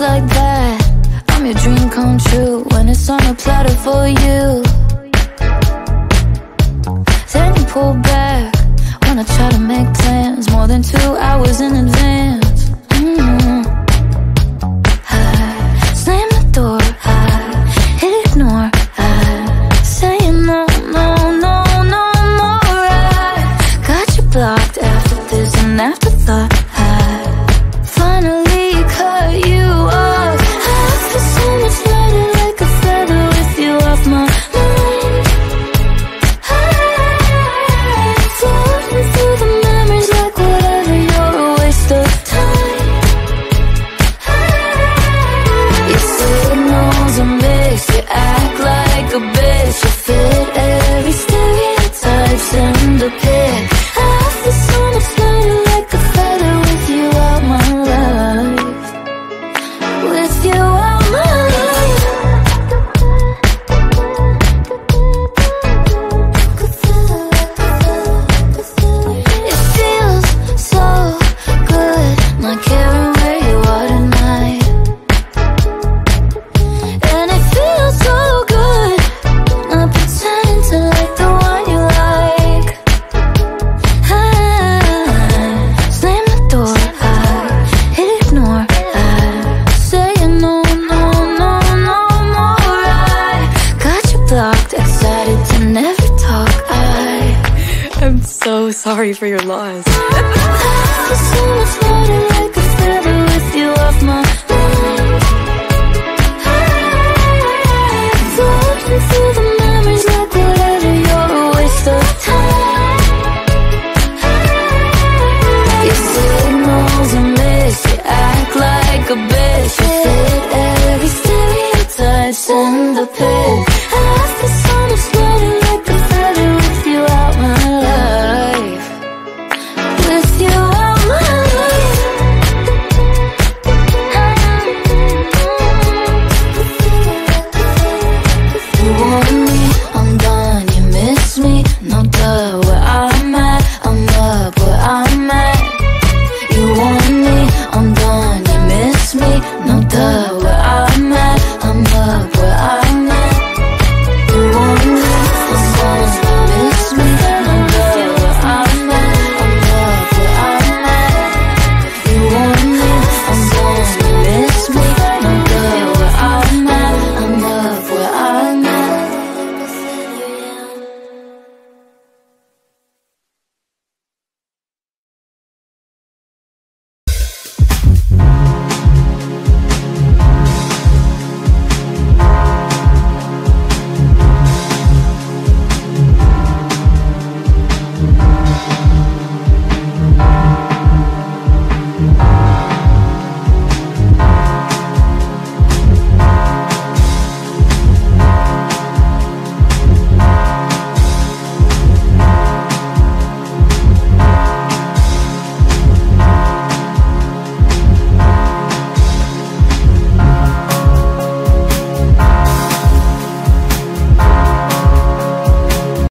like that. I'm your dream come true When it's on a platter for you. Then you pull back When I try to make plans More than two hours in advance. Mm -hmm. fit every stereotype's in the picture so sorry for your loss. a bitch You fit every stereotype